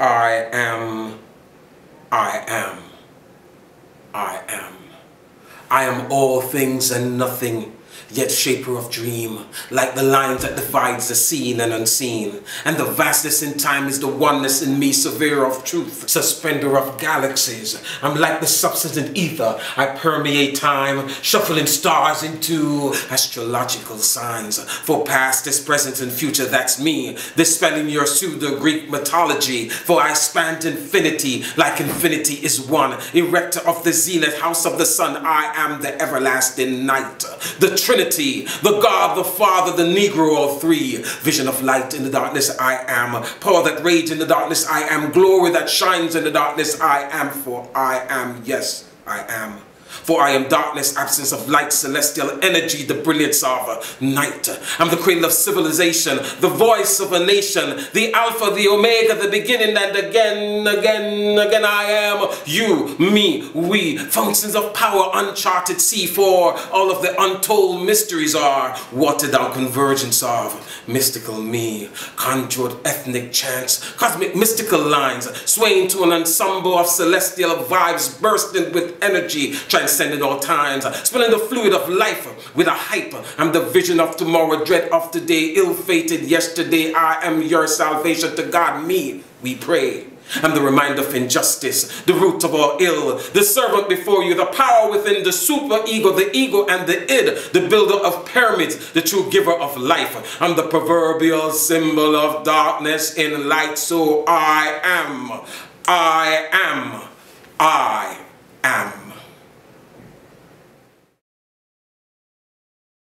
I am, I am, I am. I am all things and nothing yet shaper of dream, like the lines that divides the seen and unseen. And the vastness in time is the oneness in me, severe of truth, suspender of galaxies. I'm like the substance in ether, I permeate time, shuffling stars into astrological signs. For past is present and future, that's me, dispelling your pseudo-Greek mythology. For I span infinity, like infinity is one, erector of the zenith, house of the sun, I am the everlasting night. The Trinity, the God, the Father, the Negro all three. Vision of light in the darkness, I am. Power that rage in the darkness, I am. Glory that shines in the darkness, I am. For I am, yes, I am. For I am darkness, absence of light, celestial energy, the brilliance of night. I'm the cradle of civilization, the voice of a nation, the Alpha, the Omega, the beginning, and again, again, again, I am you, me, we, functions of power, uncharted sea, for all of the untold mysteries are watered down convergence of mystical me, conjured ethnic chants, cosmic mystical lines, swaying to an ensemble of celestial vibes bursting with energy, transcending all times, spilling the fluid of life with a hype. I'm the vision of tomorrow, dread of today, ill-fated yesterday. I am your salvation to God, me, we pray. I'm the reminder of injustice, the root of all ill, the servant before you, the power within the super ego, the ego and the id, the builder of pyramids, the true giver of life. I'm the proverbial symbol of darkness in light, so I am, I am, I.